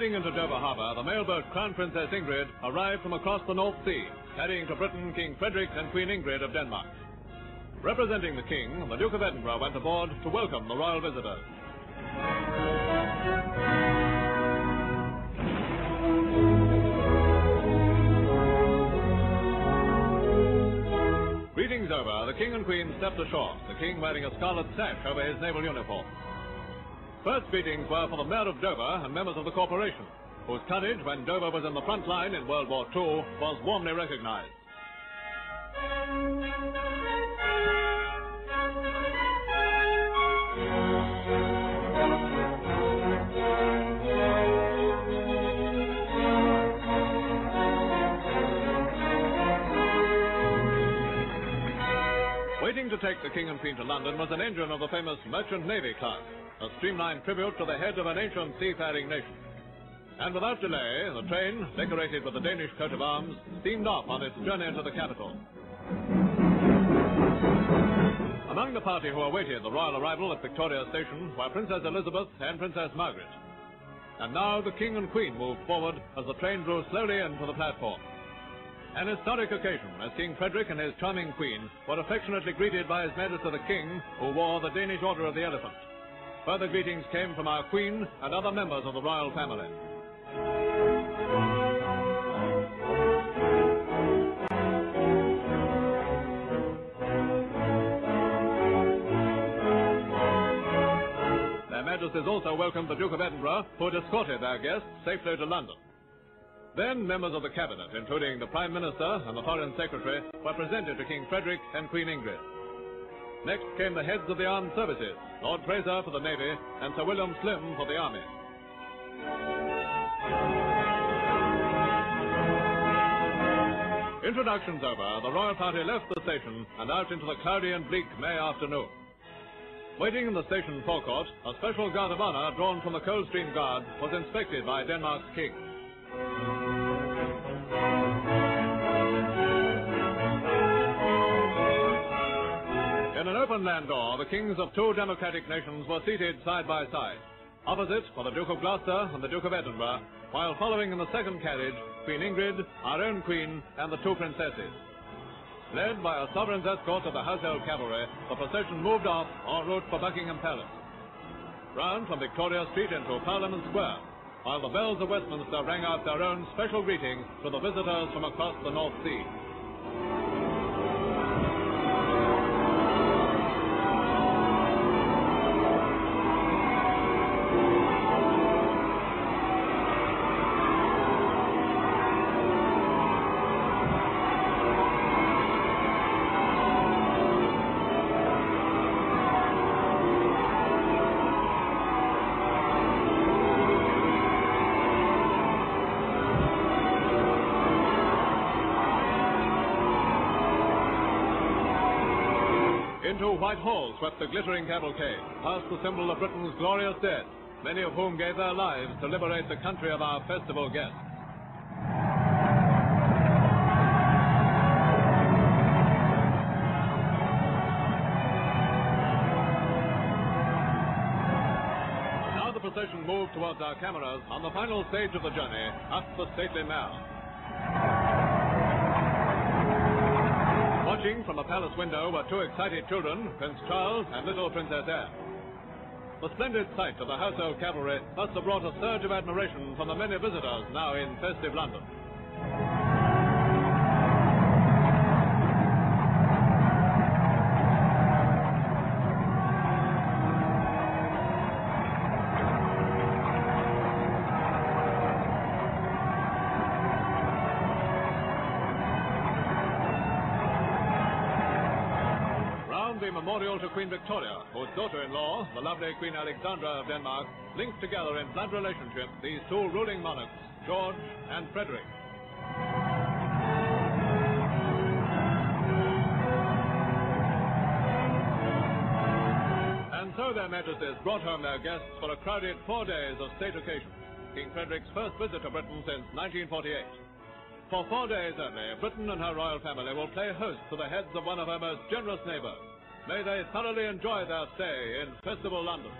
into Dover Harbour, the mail boat Crown Princess Ingrid arrived from across the North Sea, carrying to Britain King Frederick and Queen Ingrid of Denmark. Representing the King, the Duke of Edinburgh went aboard to welcome the royal visitors. Greetings over, the King and Queen stepped ashore, the King wearing a scarlet sash over his naval uniform. First greetings were for the Mayor of Dover and members of the corporation, whose courage when Dover was in the front line in World War II was warmly recognized. Waiting to take the King and Queen to London was an engine of the famous Merchant Navy class, a streamlined tribute to the head of an ancient seafaring nation. And without delay, the train, decorated with the Danish coat of arms, steamed off on its journey to the capital. Among the party who awaited the royal arrival at Victoria Station were Princess Elizabeth and Princess Margaret. And now the King and Queen moved forward as the train drew slowly in to the platform. An historic occasion as King Frederick and his charming Queen were affectionately greeted by His Majesty the King, who wore the Danish Order of the Elephant. Further greetings came from our Queen and other members of the royal family. Their Majesties also welcomed the Duke of Edinburgh, who had escorted their guests safely to London. Then members of the cabinet, including the Prime Minister and the Foreign Secretary, were presented to King Frederick and Queen Ingrid. Next came the heads of the armed services, Lord Fraser for the Navy and Sir William Slim for the Army. Introductions over, the royal party left the station and out into the cloudy and bleak May afternoon. Waiting in the station forecourt, a special guard of honor drawn from the Coldstream Guard was inspected by Denmark's king. Open landau, the kings of two democratic nations were seated side by side. Opposite were the Duke of Gloucester and the Duke of Edinburgh, while following in the second carriage, Queen Ingrid, our own Queen, and the two princesses. Led by a sovereign's escort of the household cavalry, the procession moved off en route for Buckingham Palace. Round from Victoria Street into Parliament Square, while the bells of Westminster rang out their own special greeting to the visitors from across the North Sea. Into Whitehall swept the glittering cavalcade, past the symbol of Britain's glorious dead, many of whom gave their lives to liberate the country of our festival guests. Now the procession moved towards our cameras on the final stage of the journey, up the stately mare. Watching from a palace window were two excited children, Prince Charles and little Princess Anne. The splendid sight of the household cavalry must have brought a surge of admiration from the many visitors now in festive London. Memorial to Queen Victoria, whose daughter-in-law, the lovely Queen Alexandra of Denmark, linked together in blood relationship these two ruling monarchs, George and Frederick. And so their majesties brought home their guests for a crowded four days of state occasion. King Frederick's first visit to Britain since 1948. For four days only, Britain and her royal family will play host to the heads of one of her most generous neighbors. May they thoroughly enjoy their stay in festival London.